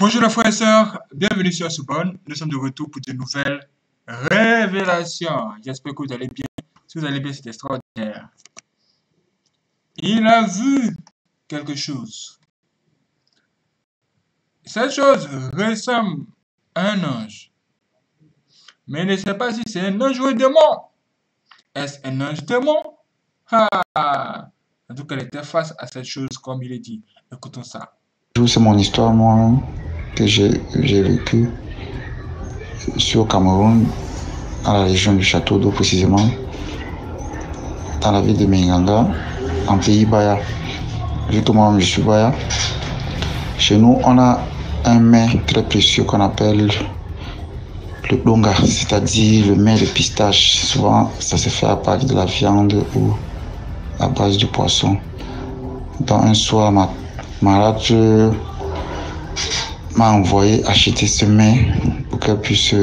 Bonjour les frères et sœurs, bienvenue sur Soubonne. Nous sommes de retour pour de nouvelles révélations. J'espère que vous allez bien. Si vous allez bien, c'est extraordinaire. Il a vu quelque chose. Cette chose ressemble à un ange. Mais il ne sait pas si c'est un ange ou un démon. Est-ce un ange démon? Ah! En tout cas, il était face à cette chose comme il est dit. Écoutons ça. C'est mon histoire, moi, que j'ai vécu sur Cameroun, à la région du Château d'eau précisément, dans la ville de Menganga, en pays Baya. Moi, je suis Baya. Chez nous, on a un mets très précieux qu'on appelle le donga, c'est-à-dire le mets de pistache. Souvent, ça se fait à partir de la viande ou à base du poisson. Dans un soir, ma, ma m'a envoyé acheter ce mets pour qu'elle puisse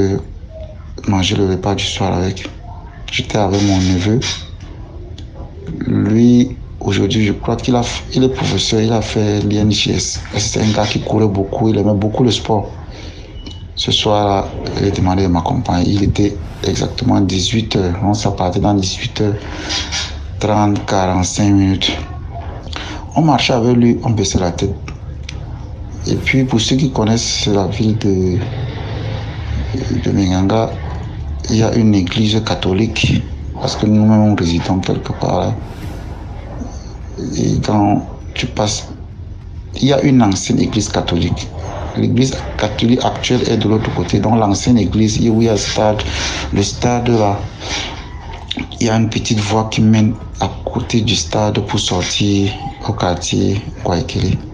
manger le repas du soir avec. J'étais avec mon neveu. Lui, aujourd'hui, je crois qu'il a, il est professeur, il a fait l'INGS. C'est un gars qui courait beaucoup, il aimait beaucoup le sport. Ce soir, il a demandé de m'accompagner. Il était exactement 18h. On s'est parti dans 18h. 30, 45 minutes. On marchait avec lui, on baissait la tête. Et puis, pour ceux qui connaissent la ville de, de Menganga, il y a une église catholique, parce que nous-mêmes, résidons quelque part. Et quand tu passes, il y a une ancienne église catholique. L'église catholique actuelle est de l'autre côté. Donc, l'ancienne église, il y a le stade, le stade là, il y a une petite voie qui mène à côté du stade pour sortir au quartier Guayaquil.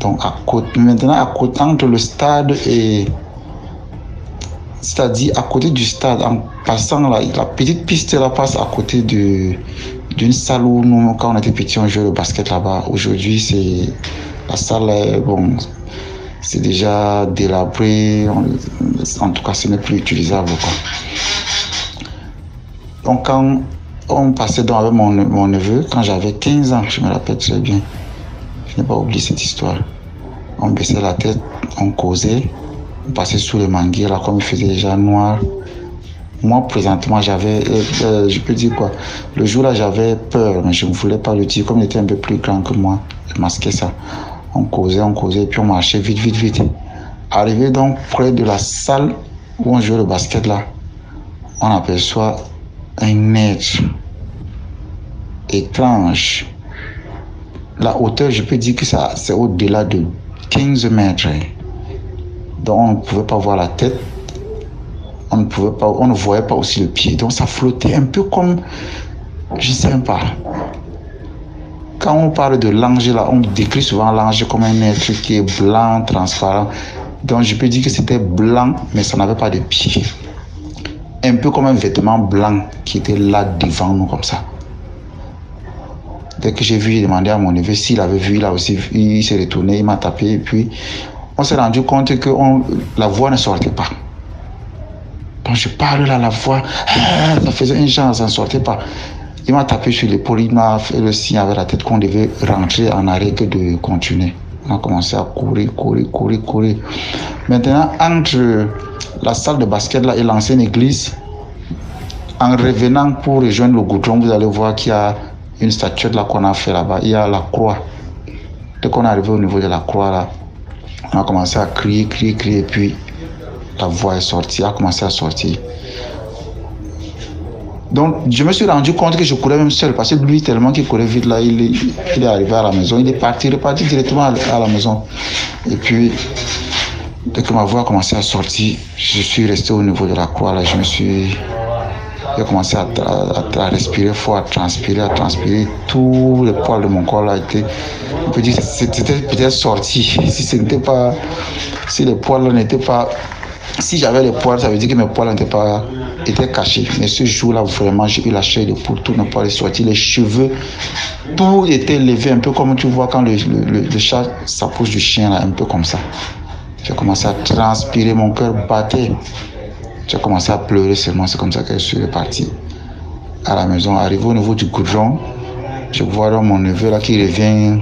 Donc, à côté, maintenant, à côté, entre le stade et. C'est-à-dire à côté du stade, en passant là, la petite piste là passe à côté d'une salle où nous, quand on était petits, on jouait le basket là-bas. Aujourd'hui, c'est. La salle, bon, c'est déjà délabré. en tout cas, ce n'est plus utilisable. Donc, quand on passait donc avec mon, mon neveu, quand j'avais 15 ans, je me rappelle très bien, je n'ai pas oublié cette histoire. On baissait la tête, on causait, on passait sous le manguier, là, comme il faisait déjà noir. Moi, présentement, j'avais, euh, euh, je peux dire quoi, le jour-là, j'avais peur, mais je ne voulais pas le dire, comme il était un peu plus grand que moi, je masquais ça. On causait, on causait, puis on marchait vite, vite, vite. Arrivé donc près de la salle où on jouait le basket, là, on aperçoit un être étrange. La hauteur, je peux dire que ça, c'est au-delà de 15 mètres. Donc on ne pouvait pas voir la tête. On ne pouvait pas, on ne voyait pas aussi le pied. Donc ça flottait un peu comme, je ne sais pas. Quand on parle de l'ange on décrit souvent l'ange comme un être qui est blanc, transparent. Donc je peux dire que c'était blanc, mais ça n'avait pas de pied un peu comme un vêtement blanc qui était là devant nous comme ça. Dès que j'ai vu, j'ai demandé à mon neveu s'il avait vu, il aussi il s'est retourné, il m'a tapé et puis on s'est rendu compte que la voix ne sortait pas. Quand je parle là, la voix, ah, ça faisait une chance, ça ne sortait pas. Il m'a tapé sur l'épaule, il m'a fait le signe avec la tête qu'on devait rentrer en arrêt que de continuer. On a commencé à courir, courir, courir, courir. Maintenant, entre la salle de basket là et l'ancienne église. En revenant pour rejoindre le goudron, vous allez voir qu'il y a une statuette là qu'on a fait là-bas. Il y a la croix. Dès qu'on est arrivé au niveau de la croix là, on a commencé à crier, crier, crier, et puis la voix est sortie, a commencé à sortir. Donc, je me suis rendu compte que je courais même seul parce que lui, tellement qu'il courait vite là, il est, il est arrivé à la maison. Il est parti, reparti directement à la maison. Et puis, Dès que ma voix a commencé à sortir, je suis resté au niveau de la croix. Là, je me suis. J'ai commencé à, respirer fort, à transpirer, à transpirer. Tout le poils de mon corps là était. On peut dire c'était peut-être sorti. Si ce n'était pas. Si les poils n'étaient pas. Si j'avais les poils, ça veut dire que mes poils n'étaient pas étaient cachés. Mais ce jour-là, vraiment, j'ai eu la chair de poule, tout ne pas sortir, les cheveux, tout était levé, un peu comme tu vois quand le, le, le chat s'approche du chien, là, un peu comme ça. J'ai commencé à transpirer, mon cœur battait. J'ai commencé à pleurer seulement, c'est comme ça que je suis reparti à la maison. Arrivé au niveau du goudron, je vois mon neveu là qui revient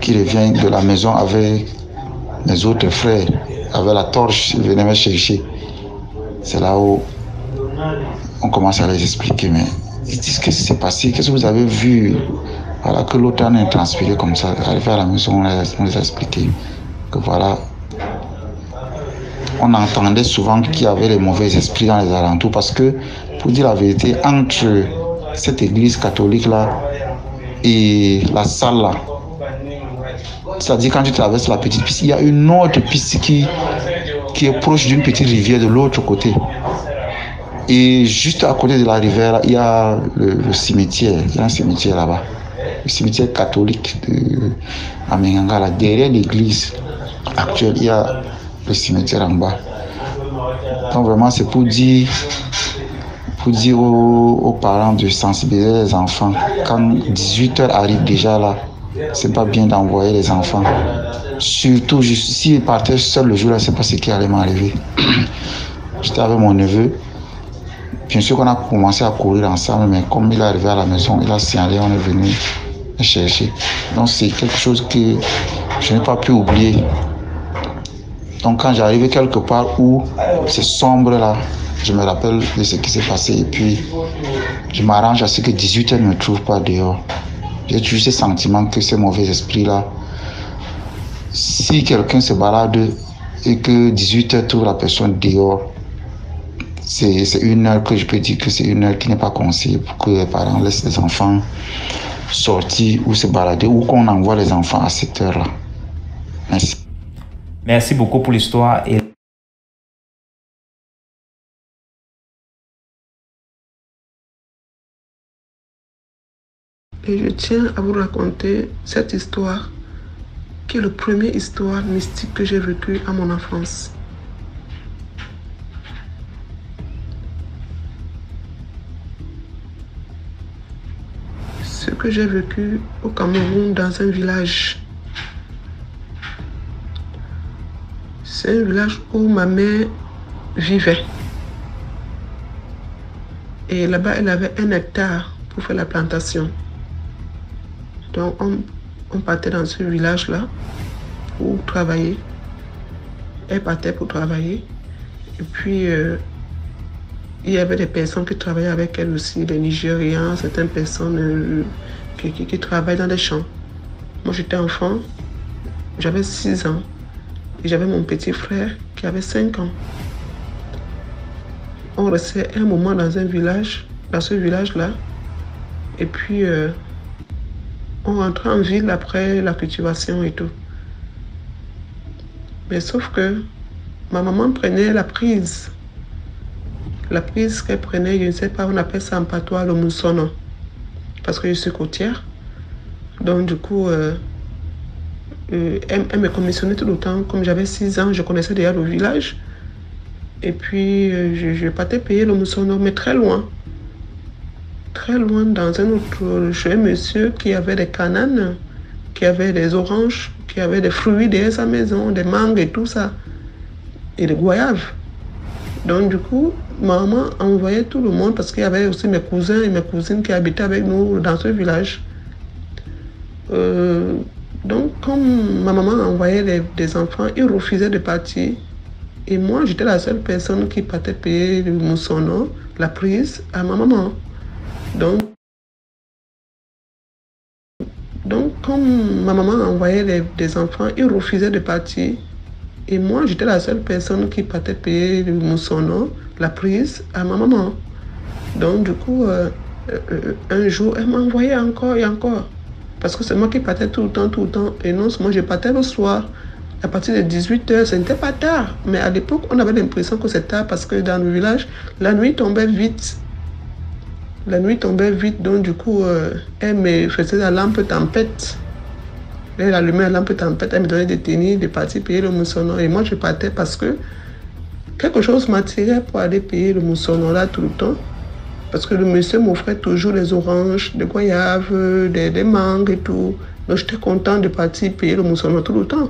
qui revient de la maison avec mes autres frères, avec la torche, ils venaient me chercher. C'est là où on commence à les expliquer, mais ils disent qu'est-ce qui s'est passé, qu'est-ce que vous avez vu? Voilà que l'autre est transpiré comme ça. Arrivé à la maison, on les, a expliqué que voilà, on entendait souvent qu'il y avait les mauvais esprits dans les alentours parce que, pour dire la vérité, entre cette église catholique-là et la salle là, c'est-à-dire quand tu traverses la petite piste, il y a une autre piste qui, qui est proche d'une petite rivière de l'autre côté. Et juste à côté de la rivière, il y a le, cimetière. Il y a un cimetière là-bas. Le cimetière catholique de Amenganga, derrière l'église actuelle, il y a cimetière en bas. Donc vraiment, c'est pour dire, pour dire aux, aux, parents de sensibiliser les enfants. Quand 18 heures arrive déjà là, c'est pas bien d'envoyer les enfants. Surtout, s'ils partaient seul le jour-là, c'est pas ce qui allait m'arriver. J'étais avec mon neveu. Bien sûr qu'on a commencé à courir ensemble, mais comme il est arrivé à la maison, il a signalé, on est venu chercher. Donc c'est quelque chose que je n'ai pas pu oublier. Donc quand j'arrive quelque part où c'est sombre là, je me rappelle de ce qui s'est passé et puis je m'arrange à ce que 18 h ne me trouvent pas dehors. J'ai toujours ce sentiment que ces mauvais esprits-là, si quelqu'un se balade et que 18 heures trouve la personne dehors, c'est une heure que je peux dire que c'est une heure qui n'est pas conseillée pour que les parents laissent les enfants sortir ou se balader ou qu'on envoie les enfants à cette heure-là. Merci. Merci beaucoup pour l'histoire et je tiens à vous raconter cette histoire qui est la première histoire mystique que j'ai vécue à mon enfance. Ce que j'ai vécu au Cameroun dans un village. C'est un village où ma mère vivait. Et là-bas, elle avait un hectare pour faire la plantation. Donc, on, partait dans ce village-là pour travailler. Elle partait pour travailler. Et puis, euh, il y avait des personnes qui travaillaient avec elle aussi, des Nigériens, certaines personnes euh, qui, qui, travaillent dans les champs. Moi, j'étais enfant, j'avais 6 ans. J'avais mon petit frère qui avait 5 ans. On restait un moment dans un village, dans ce village-là. Et puis, euh, on rentrait en ville après la cultivation et tout. Mais sauf que ma maman prenait la prise. La prise qu'elle prenait, je ne sais pas, on appelle ça en patois le moussono. Parce que je suis côtière. Donc du coup, euh, euh, elle, me commissionnait tout le temps. Comme j'avais 6 ans, je connaissais déjà le village. Et puis, euh, je, partais payer le moussono, mais très loin très loin dans un autre chez monsieur qui avait des cananes, qui avait des oranges, qui avait des fruits derrière sa maison, des mangues et tout ça, et des goyaves. Donc du coup, maman envoyait tout le monde parce qu'il y avait aussi mes cousins et mes cousines qui habitaient avec nous dans ce village. Euh, donc comme ma maman envoyait des enfants, ils refusaient de partir. Et moi, j'étais la seule personne qui partait payer le mousson, la prise, à ma maman. Donc, donc comme ma maman envoyait des enfants, ils refusaient de partir. Et moi, j'étais la seule personne qui partait payer le mousson, la prise, à ma maman. Donc, du coup, euh, euh, un jour, elle m'envoyait encore et encore. Parce que c'est moi qui partais tout le temps, tout le temps. Et non moi, je partais le soir. À partir de 18h, ce n'était pas tard. Mais à l'époque, on avait l'impression que c'était tard parce que dans le village, la nuit tombait vite. La nuit tombait vite, donc du coup, euh, elle me faisait la lampe tempête. Elle allumait la lampe tempête, elle me donnait des tennis, de partir payer le mousson. Et moi, je partais parce que quelque chose m'attirait pour aller payer le mousson là tout le temps. Parce que le monsieur m'offrait toujours des oranges, des goyaves, des, des mangues et tout. Donc j'étais content de partir payer le mousson tout le temps.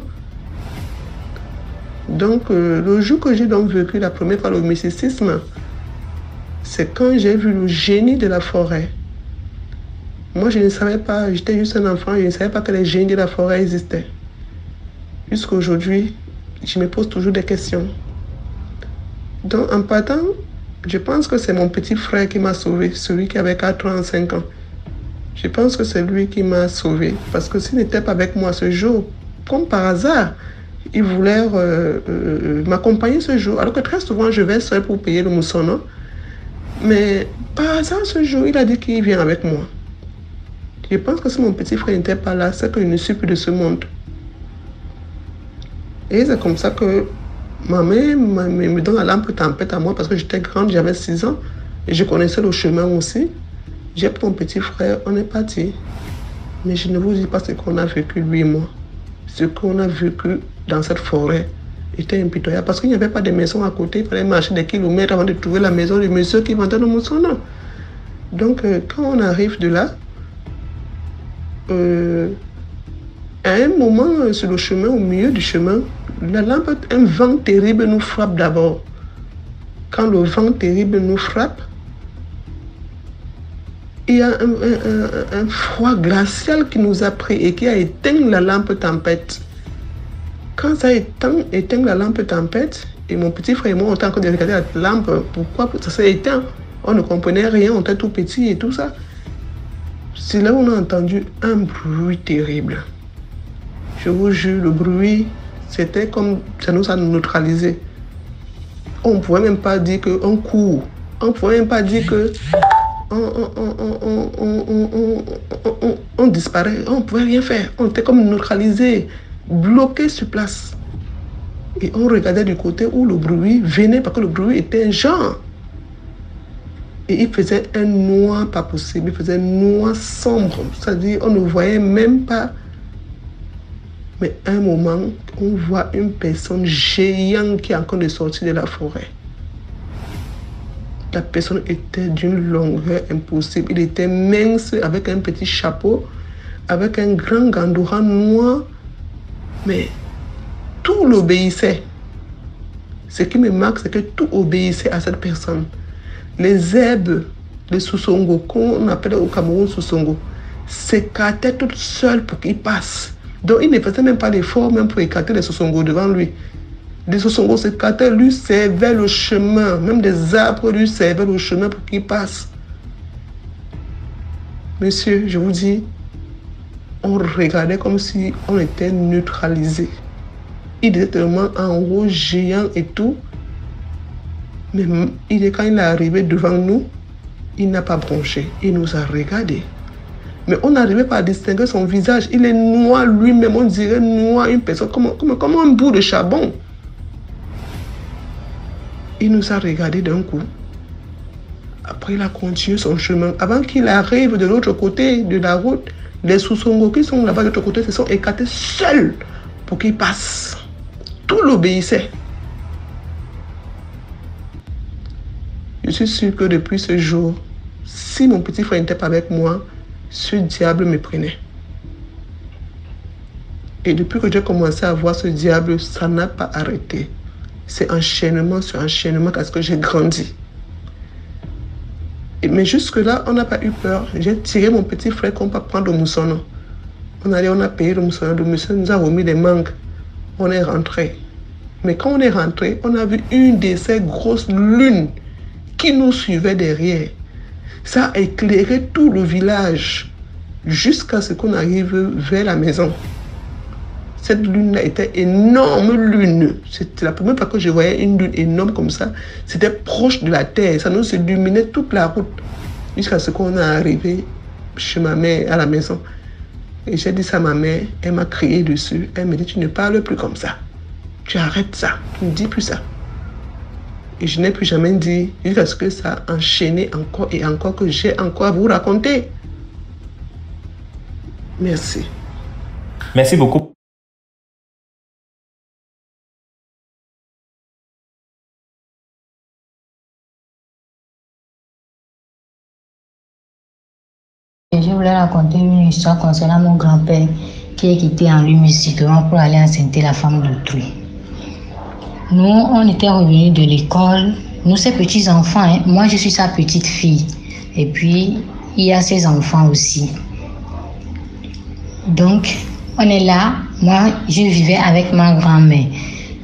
Donc euh, le jour que j'ai donc vécu la première fois le mysticisme, c'est quand j'ai vu le génie de la forêt. Moi, je ne savais pas, j'étais juste un enfant, je ne savais pas que les génies de la forêt existaient. Jusqu'à aujourd'hui, je me pose toujours des questions. Donc, en partant, je pense que c'est mon petit frère qui m'a sauvé, celui qui avait 4 ans, 5 ans. Je pense que c'est lui qui m'a sauvé. Parce que s'il n'était pas avec moi ce jour, comme par hasard, il voulait euh, euh, m'accompagner ce jour. Alors que très souvent, je vais seul pour payer le mousson. Mais par hasard, ce jour, il a dit qu'il vient avec moi. Je pense que si mon petit frère n'était pas là, c'est que je ne suis plus de ce monde. Et c'est comme ça que ma mère me donne la lampe tempête à moi parce que j'étais grande, j'avais 6 ans et je connaissais le chemin aussi. J'ai pris mon petit frère, on est parti. Mais je ne vous dis pas ce qu'on a vécu, lui et moi. Ce qu'on a vécu dans cette forêt était impitoyable parce qu'il n'y avait pas de maison à côté. Il fallait marcher des kilomètres avant de trouver la maison du monsieur qui vendait le mousson. Donc, euh, quand on arrive de là, euh, à un moment euh, sur le chemin, au milieu du chemin, la lampe, un vent terrible nous frappe d'abord. Quand le vent terrible nous frappe, il y a un, froid glacial qui nous a pris et qui a éteint la lampe tempête. Quand ça a éteint, éteint la lampe tempête, et mon petit frère et moi, on était encore de regarder la lampe, pourquoi ça s'est éteint? On ne comprenait rien, on était tout petit et tout ça. C'est là où on a entendu un bruit terrible. Je vous jure, le bruit, c'était comme ça nous a neutralisé. On ne pouvait même pas dire qu'on court. On ne pouvait même pas dire que on, disparaît. On ne pouvait rien faire. On était comme neutralisé, bloqué sur place. Et on regardait du côté où le bruit venait parce que le bruit était un genre. Et il faisait un noir pas possible, il faisait un noir sombre. C'est-à-dire, on ne voyait même pas. Mais un moment, on voit une personne géante qui est en train de sortir de la forêt. La personne était d'une longueur impossible. Il était mince, avec un petit chapeau, avec un grand gandoura noir. Mais tout l'obéissait. Ce qui me marque, c'est que tout obéissait à cette personne les herbes de Soussongo, qu'on appelle au Cameroun Soussongo, s'écartaient toutes seules pour qu'il passe. Donc il ne faisait même pas d'effort même pour écarter les Soussongo devant lui. Les Soussongo s'écartaient, lui servaient le chemin. Même des arbres lui servaient le chemin pour qu'il passe. Monsieur, je vous dis, on regardait comme si on était neutralisé. Il était tellement en haut, géant et tout. Mais quand il est arrivé devant nous, il n'a pas bronché. Il nous a regardé. Mais on n'arrivait pas à distinguer son visage. Il est noir lui-même. On dirait noir, une personne comme, comme, comme un bout de charbon? Il nous a regardé d'un coup. Après, il a continué son chemin. Avant qu'il arrive de l'autre côté de la route, les sous-songos qui sont là-bas de l'autre côté se sont écartés seuls pour qu'il passe. Tout l'obéissait. Je suis sûr que depuis ce jour, si mon petit frère n'était pas avec moi, ce diable me prenait. Et depuis que j'ai commencé à voir ce diable, ça n'a pas arrêté. C'est enchaînement sur enchaînement parce que j'ai grandi. mais jusque-là, on n'a pas eu peur. J'ai tiré mon petit frère qu'on peut prendre au mousson. On allait, on a payé le mousson. Le monsieur nous a remis des mangues. On est rentré. Mais quand on est rentré, on a vu une de ces grosses lunes qui nous suivait derrière. Ça a éclairé tout le village jusqu'à ce qu'on arrive vers la maison. Cette lune était énorme lune. C'était la première fois que je voyais une lune énorme comme ça. C'était proche de la terre. Ça nous illuminait toute la route jusqu'à ce qu'on est arrivé chez ma mère à la maison. Et j'ai dit ça à ma mère. Elle m'a crié dessus. Elle me dit, tu ne parles plus comme ça. Tu arrêtes ça. Tu ne dis plus ça. Et je n'ai plus jamais dit jusqu'à ce que ça a enchaîné encore et encore que j'ai encore à vous raconter. Merci. Merci beaucoup. Je voulais raconter une histoire concernant mon grand-père qui est quitté en lui mystiquement pour aller enceinte la femme d'autrui. Nous, on était revenus de l'école. Nous, ces petits-enfants, hein. moi, je suis sa petite fille. Et puis, il y a ses enfants aussi. Donc, on est là. Moi, je vivais avec ma grand-mère.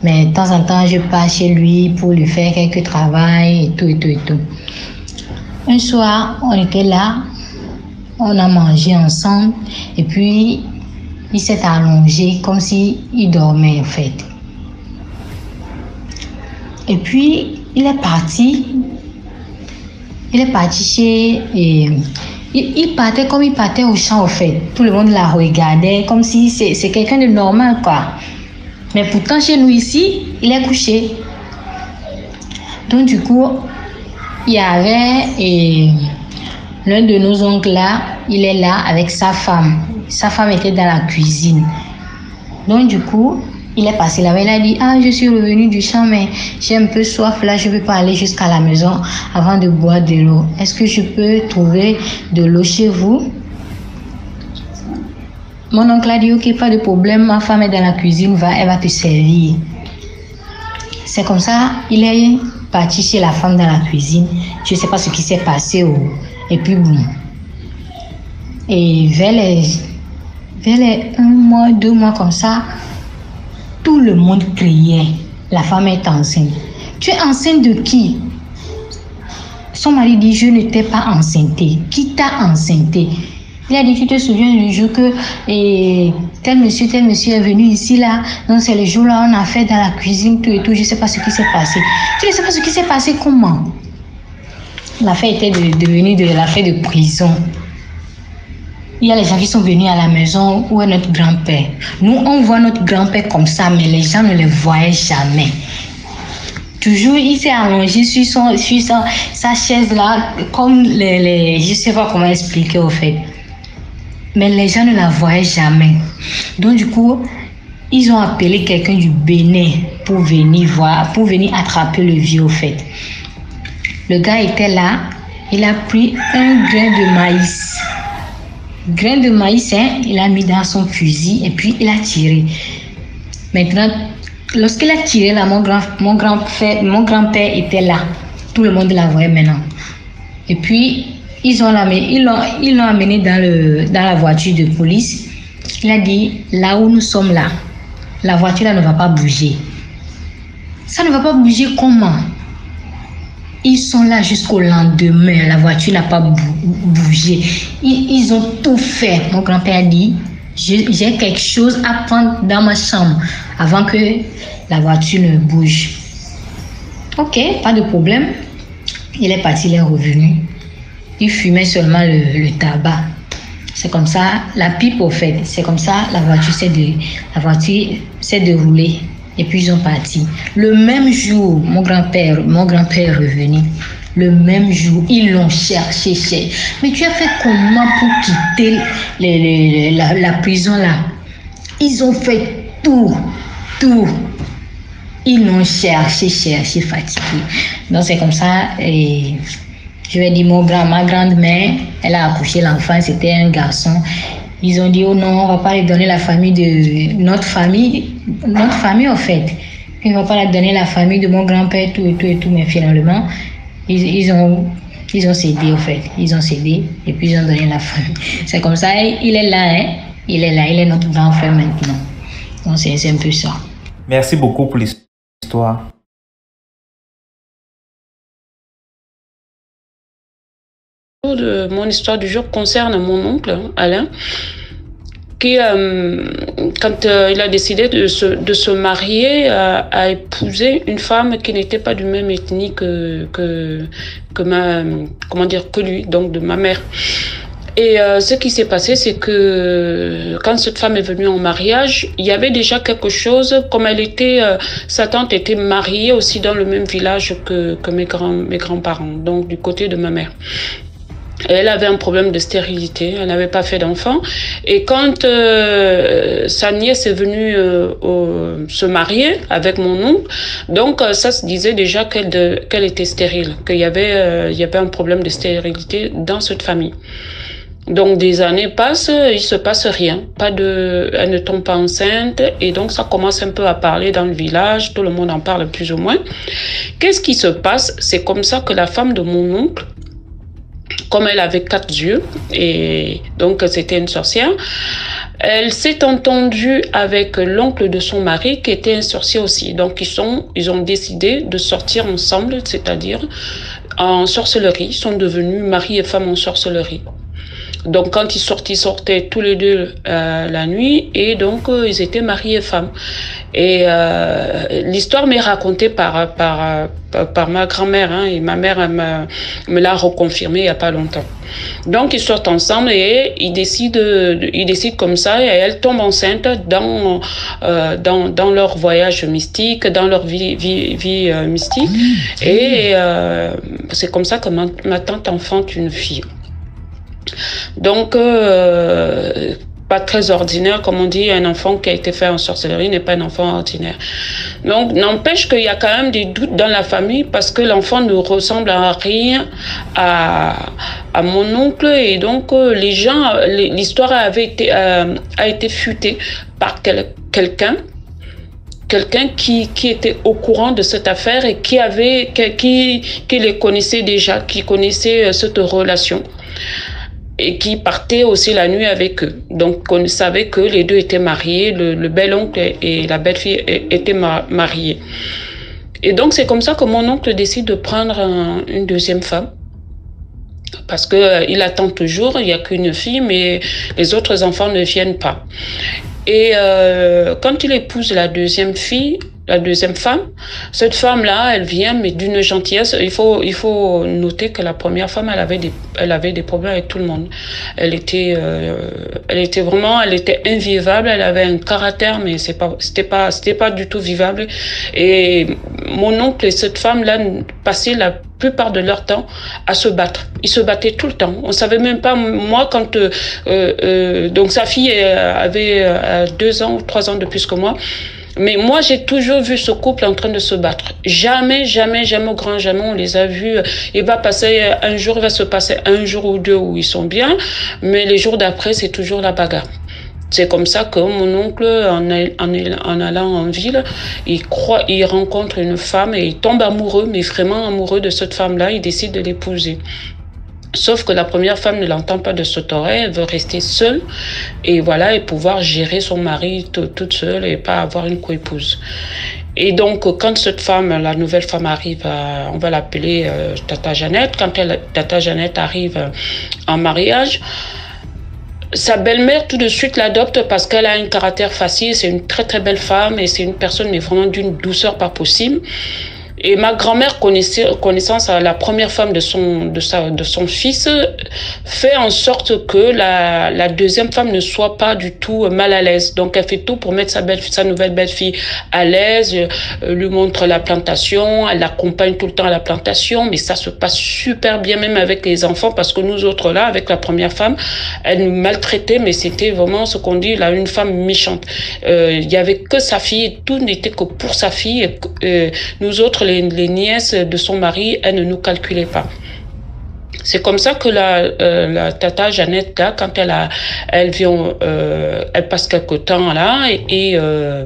Mais de temps en temps, je pars chez lui pour lui faire quelques travail et tout, et tout, et tout. Un soir, on était là, on a mangé ensemble, et puis il s'est allongé comme s'il il dormait en fait. Et puis, il est parti. Il est parti chez. Et, il, partait comme il partait au champ, en fait. Tout le monde la regardait comme si c'est quelqu'un de normal, quoi. Mais pourtant, chez nous ici, il est couché. Donc, du coup, il y avait l'un de nos oncles là, il est là avec sa femme. Sa femme était dans la cuisine. Donc, du coup, il est passé là-bas. Il a dit Ah, je suis revenu du champ, mais j'ai un peu soif là. Je ne peux pas aller jusqu'à la maison avant de boire de l'eau. Est-ce que je peux trouver de l'eau chez vous? Mon oncle a dit Ok, pas de problème. Ma femme est dans la cuisine. Va, elle va te servir. C'est comme ça, il est parti chez la femme dans la cuisine. Je ne sais pas ce qui s'est passé. oh. Et puis, bon. Et vers les, vers les un mois, deux mois comme ça, tout le monde criait. La femme est enceinte. Tu es enceinte de qui? Son mari dit, je n'étais pas enceinte. Qui t'a enceinte Il a dit, tu te souviens du jour que eh, tel monsieur, tel monsieur est venu ici là. Donc c'est le jour là, on a fait dans la cuisine, tout et tout. Je ne sais pas ce qui s'est passé. Tu ne sais pas ce qui s'est passé comment? L'affaire était de- devenue de l'affaire de prison. Il y a les gens qui sont venus à la maison où est notre grand-père. Nous, on voit notre grand-père comme ça, mais les gens ne le voyaient jamais. Toujours, il s'est allongé sur, son, sur sa, chaise là, comme les, les... Je ne sais pas comment expliquer au fait. Mais les gens ne la voyaient jamais. Donc, du coup, ils ont appelé quelqu'un du Bénin pour venir voir, pour venir attraper le vieux au fait. Le gars était là, il a pris un grain de maïs grain de maïs, hein, il a mis dans son fusil et puis il a tiré. Maintenant, lorsqu'il a tiré mon grand, mon grand grand-père était là. Tout le monde la voyait maintenant. Et puis, ils ils l'ont, ils l'ont amené dans le, dans la voiture de police. Il a dit, là où nous sommes là, la voiture là ne va pas bouger. Ça ne va pas bouger comment? Ils sont là jusqu'au lendemain. La voiture n'a pas bou- bougé. Ils, ont tout fait. Mon grand-père dit, j'ai quelque chose à prendre dans ma chambre avant que la voiture ne bouge. Ok, pas de problème. Il est parti, il est revenu. Il fumait seulement le, tabac. C'est comme ça, la pipe au fait, c'est comme ça la voiture s'est de, la voiture s'est déroulée et puis ils ont parti. Le même jour, mon grand-père, mon grand-père est revenu. Le même jour, ils l'ont cherché, cherché. Mais tu as fait comment pour quitter la prison là? Ils ont fait tout, tout. Ils l'ont cherché, cherché, fatigué. Donc c'est comme ça. Et je vais dire, mon grand, ma grand-mère, elle a accouché l'enfant, c'était un garçon. Ils ont dit, oh non, on va pas lui donner la famille de notre famille, notre famille en fait. Ils vont pas la donner la famille de mon grand-père, tout et tout et tout, mais finalement, ils, ils ont, ils ont cédé en fait. Ils ont cédé et puis ils ont donné la famille. C'est comme ça, il est là, hein. Il est là, il est notre grand frère maintenant. Donc c'est un peu ça. Merci beaucoup pour l'histoire. Mon histoire du jour concerne mon oncle, Alain, qui, euh, quand euh, il a décidé de se, de se marier, a, a épousé une femme qui n'était pas du même ethnie que, que, que ma, comment dire, que lui, donc de ma mère. Et euh, ce qui s'est passé, c'est que quand cette femme est venue en mariage, il y avait déjà quelque chose, comme elle était, euh, sa tante était mariée aussi dans le même village que, que mes grands, mes grands-parents, donc du côté de ma mère. Elle avait un problème de stérilité, elle n'avait pas fait d'enfant. Et quand euh, sa nièce est venue euh, se marier avec mon oncle, donc euh, ça se disait déjà qu'elle était stérile, qu'il y avait euh, y avait un problème de stérilité dans cette famille. Donc des années passent, il se passe rien, pas de, elle ne tombe pas enceinte et donc ça commence un peu à parler dans le village, tout le monde en parle plus ou moins. Qu'est-ce qui se passe? C'est comme ça que la femme de mon oncle comme elle avait quatre yeux, et donc c'était une sorcière, elle s'est entendue avec l'oncle de son mari qui était un sorcier aussi. Donc ils, ont décidé de sortir ensemble, c'est-à-dire en sorcellerie. Ils sont devenus mari et femme en sorcellerie. Donc quand ils sortaient, ils sortaient tous les deux euh, la nuit et donc euh, ils étaient mariés et femmes. Et euh, l'histoire m'est racontée par, par, par, ma grand-mère hein, et ma mère me, me l'a reconfirmé il n'y a pas longtemps. Donc ils sortent ensemble et ils décident, ils décident comme ça et elle tombe enceinte dans, euh, dans, dans leur voyage mystique, dans leur vie, vie, vie euh, mystique. Et euh, c'est comme ça que ma, ma tante enfante une fille. Donc, euh, pas très ordinaire, comme on dit, un enfant qui a été fait en sorcellerie n'est pas un enfant ordinaire. Donc, n'empêche qu'il y a quand même des doutes dans la famille parce que l'enfant ne ressemble à rien à, à mon oncle. Et donc euh, les gens, l'histoire avait été, euh, a été futée par quel, quelqu'un quelqu'un qui, qui était au courant de cette affaire et qui avait qui, qui les connaissait déjà, qui connaissait cette relation et qui partait aussi la nuit avec eux. Donc on savait que les deux étaient mariés, le, bel oncle et la belle fille étaient mariés. Et donc c'est comme ça que mon oncle décide de prendre un, une deuxième femme. Parce que euh, il attend toujours, il n'y a qu'une fille, mais les autres enfants ne viennent pas. Et euh, quand il épouse la deuxième fille, la deuxième femme. Cette femme-là, elle vient, mais d'une gentillesse. Il faut, il faut noter que la première femme, elle avait des, elle avait des problèmes avec tout le monde. Elle était, euh, elle était vraiment, elle était invivable. Elle avait un caractère, mais c'est pas, c'était pas, c'était pas du tout vivable. Et mon oncle et cette femme-là passaient la plupart de leur temps à se battre. Ils se battaient tout le temps. On savait même pas, moi, quand, euh, euh, donc sa fille avait euh, deux ans ou trois ans de plus que moi, mais moi, j'ai toujours vu ce couple en train de se battre. Jamais, jamais, jamais au grand jamais, on les a vus. Il va passer un jour, il va se passer un jour ou deux où ils sont bien, mais les jours d'après, c'est toujours la bagarre. C'est comme ça que mon oncle, en, en, en, allant en ville, il croit, il rencontre une femme et il tombe amoureux, mais vraiment amoureux de cette femme-là. Il décide de l'épouser. Sauf que la première femme ne l'entend pas de oreille, elle veut rester seule et voilà et pouvoir gérer son mari toute seule et pas avoir une coépouse. Et donc quand cette femme, la nouvelle femme arrive, on va l'appeler euh, Tata Jeannette, quand elle, Tata Jeannette arrive en mariage, sa belle-mère tout de suite l'adopte parce qu'elle a un caractère facile, c'est une très très belle femme et c'est une personne mais vraiment d'une douceur pas possible. Et ma grand-mère, connaissance la première femme de son, de, sa, de son fils, fait en sorte que la, la deuxième femme ne soit pas du tout mal à l'aise. Donc, elle fait tout pour mettre sa, belle, sa nouvelle belle-fille à l'aise, euh, lui montre la plantation, elle l'accompagne tout le temps à la plantation, mais ça se passe super bien même avec les enfants parce que nous autres là, avec la première femme, elle nous maltraitait, mais c'était vraiment ce qu'on dit là, une femme méchante. Euh, il y avait que sa fille, tout n'était que pour sa fille. Euh, nous autres, les les, nièces de son mari, elle ne nous calculait pas. C'est comme ça que la, euh, tata Jeannette, quand elle, a, elle vient, euh, elle passe quelque temps là, et, euh,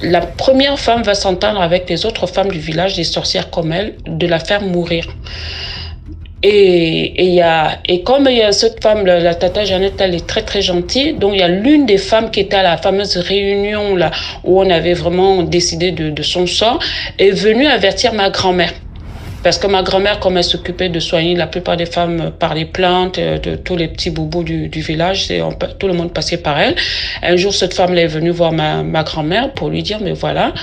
la première femme va s'entendre avec les autres femmes du village, des sorcières comme elle, de la faire mourir. Et, et, y a, et comme y a cette femme, la, tata Jeannette, elle est très très gentille, donc il y a l'une des femmes qui était à la fameuse réunion là où on avait vraiment décidé de, de son sort, est venue avertir ma grand-mère. Parce que ma grand-mère, comme elle s'occupait de soigner la plupart des femmes par les plantes, de tous les petits boubous du, du village, on, tout le monde passait par elle. Un jour, cette femme est venue voir ma, ma grand-mère pour lui dire, mais voilà,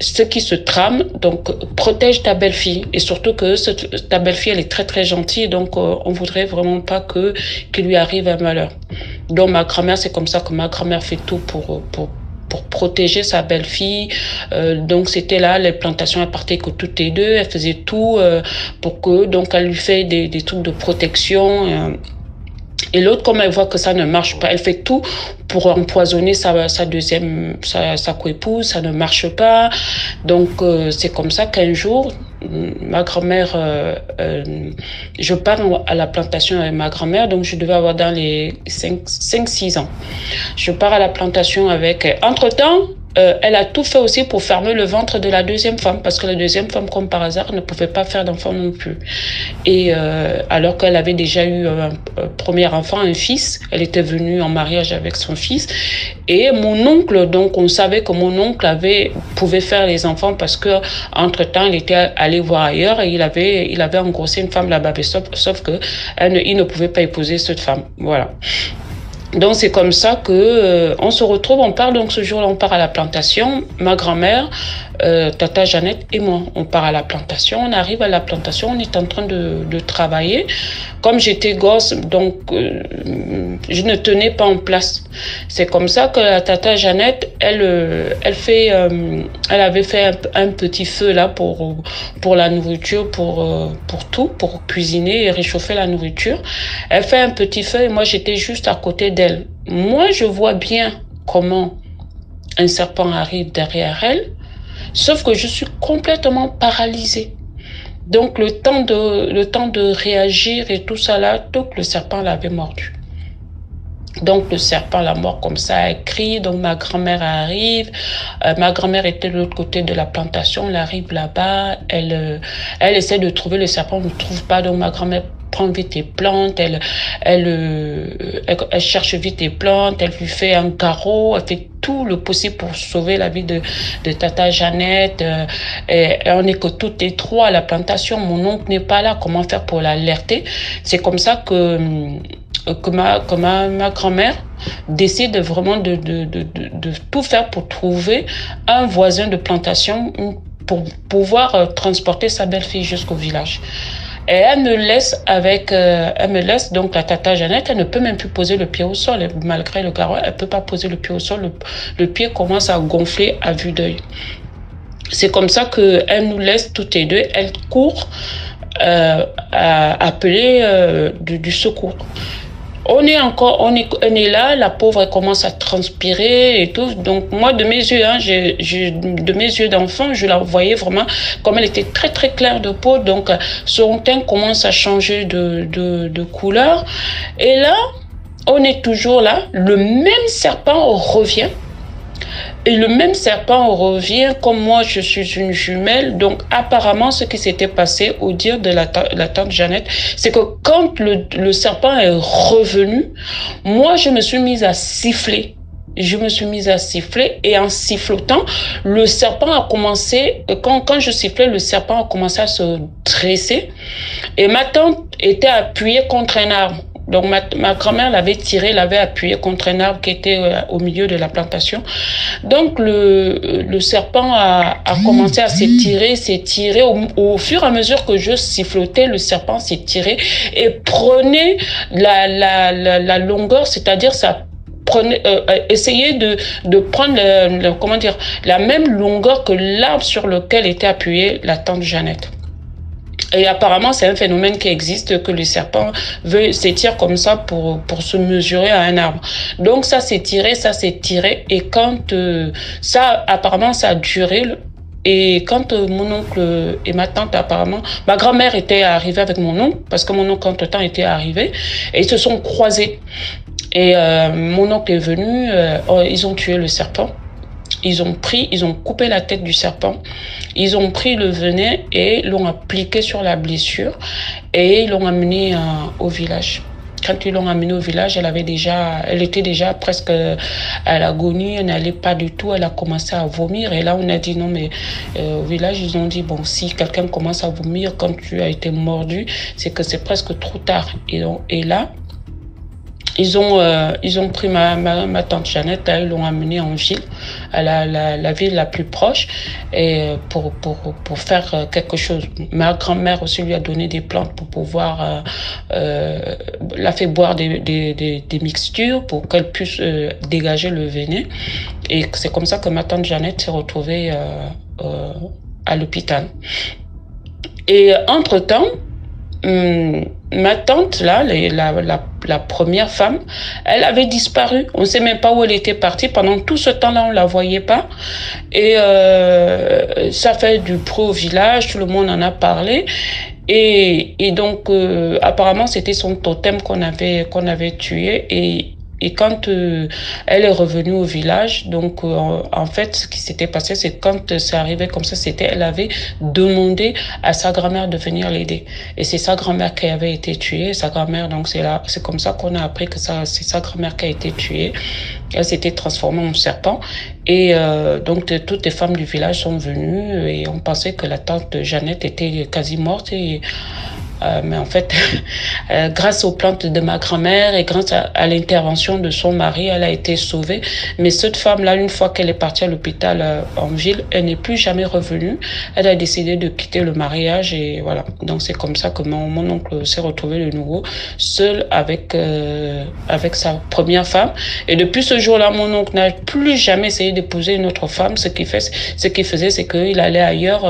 ce qui se trame, donc protège ta belle-fille et surtout que ta belle-fille elle est très très gentille donc euh, on voudrait vraiment pas que qu'il lui arrive un malheur. Donc ma grand-mère c'est comme ça que ma grand-mère fait tout pour pour pour protéger sa belle-fille. Euh, donc c'était là les plantations elles partaient que toutes les deux, elle faisait tout euh, pour que donc elle lui fait des, des trucs de protection. Euh, et l'autre, comme elle voit que ça ne marche pas, elle fait tout pour empoisonner sa, sa deuxième, sa, sa coépouse, ça ne marche pas. Donc, euh, c'est comme ça qu'un jour, ma grand-mère, euh, euh, je pars à la plantation avec ma grand-mère, donc je devais avoir dans les 5-6 ans. Je pars à la plantation avec. Entre-temps, euh, elle a tout fait aussi pour fermer le ventre de la deuxième femme, parce que la deuxième femme, comme par hasard, ne pouvait pas faire d'enfant non plus. Et euh, alors qu'elle avait déjà eu un, premier enfant, un fils, elle était venue en mariage avec son fils. Et mon oncle, donc on savait que mon oncle avait pouvait faire les enfants parce que entre temps il était allé voir ailleurs et il avait il avait engrossé une femme là-bas, sauf, sauf que ne pouvait pas épouser cette femme. Voilà. Donc c'est comme ça que euh, on se retrouve, on part donc ce jour-là, on part à la plantation. Ma grand-mère, euh, Tata Jeannette et moi, on part à la plantation. On arrive à la plantation, on est en train de, travailler. Comme j'étais gosse, donc euh, je ne tenais pas en place. C'est comme ça que la Tata Jeannette, elle, euh, elle fait, elle avait fait un, un, petit feu là pour pour la nourriture, pour pour tout, pour cuisiner et réchauffer la nourriture. Elle fait un petit feu et moi j'étais juste à côté d'elle. Moi, je vois bien comment un serpent arrive derrière elle, sauf que je suis complètement paralysée. Donc le temps de le temps de réagir et tout ça là, tout le serpent l'avait mordu. Donc le serpent la mort comme ça, elle crie. Donc ma grand-mère arrive. Euh, ma grand-mère était de l'autre côté de la plantation. Elle arrive là-bas. Elle euh, elle essaie de trouver le serpent. On ne trouve pas. Donc ma grand-mère prend vite les plantes, elle, euh, elle, elle, cherche vite les plantes, elle lui fait un carreau, elle fait tout le possible pour sauver la vie de, de Tata Jeannette. Euh, on est que toutes les trois à la plantation. Mon oncle n'est pas là. Comment faire pour l'alerter? C'est comme ça que que ma, que ma, ma grand-mère décide vraiment de, de, de, de, de tout faire pour trouver un voisin de plantation pour pouvoir euh, transporter sa belle-fille jusqu'au village. Et elle me laisse avec, euh, elle me laisse donc la tata Jeannette, elle ne peut même plus poser le pied au sol, malgré le carreau, elle peut pas poser le pied au sol, le, pied commence à gonfler à vue d'œil. C'est comme ça que elle nous laisse toutes les deux, elle court euh, à appeler euh, du secours on est encore, on est, on est là, la pauvre commence à transpirer et tout. Donc moi de mes yeux, hein, de mes yeux d'enfant, je la voyais vraiment comme elle était très très claire de peau. Donc son teint commence à changer de, de couleur. Et là, on est toujours là. Le même serpent revient. Et le même serpent revient, comme moi je suis une jumelle, donc apparemment ce qui s'était passé au dire de la, tante Jeannette, c'est que quand le, le serpent est revenu, moi je me suis mise à siffler. Je me suis mise à siffler et en sifflotant, le serpent a commencé, quand, quand je sifflais, le serpent a commencé à se dresser. Et ma tante était appuyée contre un arbre. Donc ma, ma grand-mère l'avait tiré, l'avait appuyé contre un arbre qui était euh, au milieu de la plantation. Donc le, le serpent a, a commencé à s'étirer, s'étirer. Au, au fur et à mesure que je sifflotais, le serpent s'étirait et prenait la, la, la, la longueur, c'est-à-dire ça prenait, euh, essayait de, de prendre le, le, comment dire, la même longueur que l'arbre sur lequel était appuyée la tante Jeannette. Et apparemment, c'est un phénomène qui existe, que le serpent veut s'étire comme ça pour, pour se mesurer à un arbre. Donc ça s'est tiré, ça s'est tiré. Et quand euh, ça, apparemment, ça a duré. Et quand euh, mon oncle et ma tante, apparemment, ma grand-mère était arrivée avec mon oncle, parce que mon oncle, entre-temps, était arrivé, et ils se sont croisés. Et euh, mon oncle est venu, euh, ils ont tué le serpent. Ils ont pris, ils ont coupé la tête du serpent. Ils ont pris le venin et l'ont appliqué sur la blessure et ils l'ont amené euh, au village. Quand ils l'ont amené au village, elle avait déjà, elle était déjà presque à l'agonie, elle n'allait pas du tout, elle a commencé à vomir. Et là, on a dit non, mais euh, au village, ils ont dit bon, si quelqu'un commence à vomir quand tu as été mordu, c'est que c'est presque trop tard. Et, et là, ils ont, euh, ils ont pris ma, ma, ma tante Jeannette, ils l'ont amenée en ville, à la, la, la, ville la plus proche, et pour, pour, pour faire quelque chose. Ma grand-mère aussi lui a donné des plantes pour pouvoir, euh, euh, l'a fait boire des, des, des, mixtures pour qu'elle puisse euh, dégager le venin. Et c'est comme ça que ma tante Jeannette s'est retrouvée euh, à l'hôpital. Et entre-temps, hum, ma tante, là, la, la, la, première femme, elle avait disparu. On ne sait même pas où elle était partie. Pendant tout ce temps-là, on ne la voyait pas. Et euh, ça fait du bruit au village, tout le monde en a parlé. Et, et donc, euh, apparemment, c'était son totem qu'on avait, qu'on avait tué. Et et quand euh, elle est revenue au village, donc euh, en fait, ce qui s'était passé, c'est quand c'est arrivé comme ça, c'était elle avait demandé à sa grand-mère de venir l'aider. Et c'est sa grand-mère qui avait été tuée. Sa grand-mère, donc c'est là, c'est comme ça qu'on a appris que ça, c'est sa grand-mère qui a été tuée. Elle s'était transformée en serpent. Et euh, donc toutes les femmes du village sont venues et on pensait que la tante Jeannette était quasi morte et euh, mais en fait, euh, grâce aux plantes de ma grand-mère et grâce à, l'intervention de son mari, elle a été sauvée. Mais cette femme-là, une fois qu'elle est partie à l'hôpital euh, en ville, elle n'est plus jamais revenue. Elle a décidé de quitter le mariage et voilà. Donc c'est comme ça que mon, oncle s'est retrouvé de nouveau seul avec avec sa première femme. Et depuis ce jour-là, mon oncle n'a plus jamais essayé d'épouser une autre femme. Ce qu'il fait, ce qu'il faisait, c'est qu'il allait ailleurs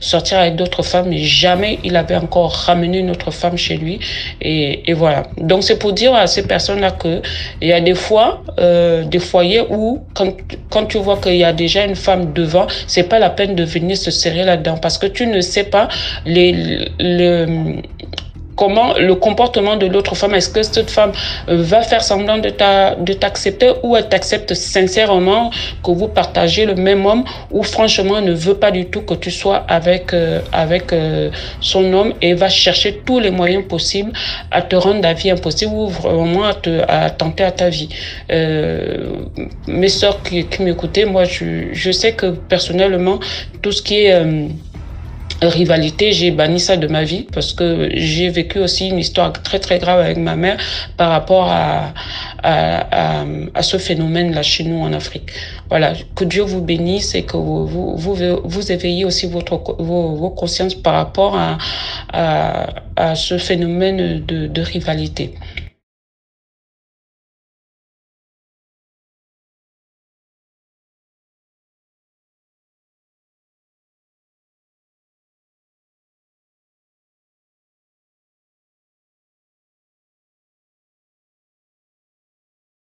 sortir avec d'autres femmes, mais jamais il avait encore ramené une autre femme chez lui. Et, voilà. Donc c'est pour dire à ces personnes-là que il y a des fois, euh, des foyers où quand, quand tu vois qu'il y a déjà une femme devant, c'est pas la peine de venir se serrer là-dedans parce que tu ne sais pas les, le, comment le comportement de l'autre femme, est-ce que cette femme euh, va faire semblant de t'accepter ou elle t'accepte sincèrement que vous partagez le même homme ou franchement ne veut pas du tout que tu sois avec, euh, avec euh, son homme et va chercher tous les moyens possibles à te rendre la vie impossible ou vraiment à, te, à tenter à ta vie? mes soeurs qui, qui m'écoutaient, moi je, je sais que personnellement tout ce qui est rivalité, j'ai banni ça de ma vie parce que j'ai vécu aussi une histoire très très grave avec ma mère par rapport à, à, à, ce phénomène-là chez nous en Afrique. Voilà, que Dieu vous bénisse et que vous, vous, vous, vous éveillez aussi votre, vos, vos consciences par rapport à, à, à ce phénomène de, de rivalité.